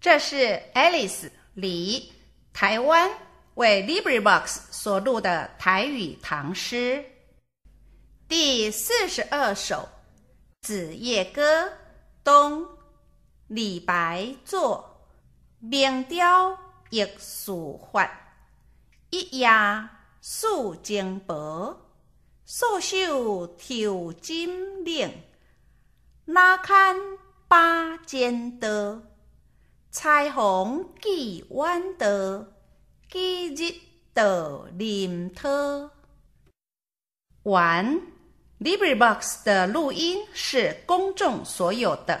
这是 Alice 李台湾为 LibriVox 所录的台语唐诗，第四十二首《子夜歌》东李白作，明朝易书法，一夜数金帛，素手抽金翎，哪堪把剑刀？彩虹几弯的，几日到临头。完，LibriVox 的录音是公众所有的。